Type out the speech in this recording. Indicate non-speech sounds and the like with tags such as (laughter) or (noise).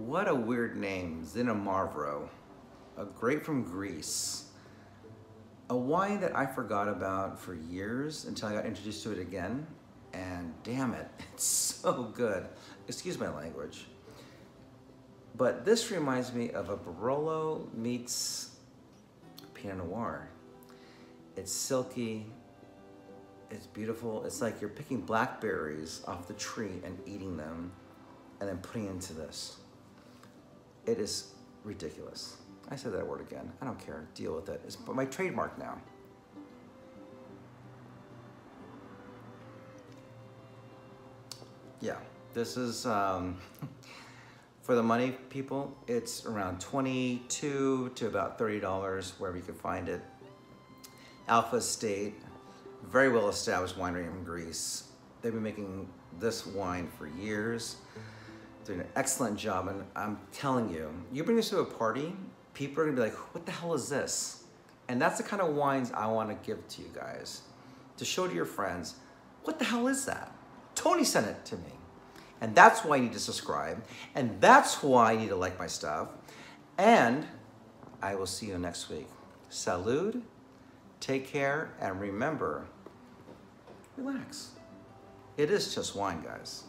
what a weird name, Xinomavro, a grape from Greece. A wine that I forgot about for years until I got introduced to it again. And damn it, (laughs) it's so good. Excuse my language. But this reminds me of a Barolo meets Pinot Noir. It's silky, it's beautiful. It's like you're picking blackberries off the tree and eating them and then putting into this. It is ridiculous. I said that word again. I don't care. Deal with it. It's my trademark now. Yeah, this is um, (laughs) for the money people. It's around 22 to about $30 wherever you can find it. Alpha Estate, very well established winery in Greece. They've been making this wine for years. Doing an excellent job, and I'm telling you, you bring this to a party, people are gonna be like, what the hell is this? And that's the kind of wines I wanna give to you guys. To show to your friends, what the hell is that? Tony sent it to me. And that's why you need to subscribe. And that's why you need to like my stuff. And I will see you next week. Salud, take care, and remember, relax. It is just wine, guys.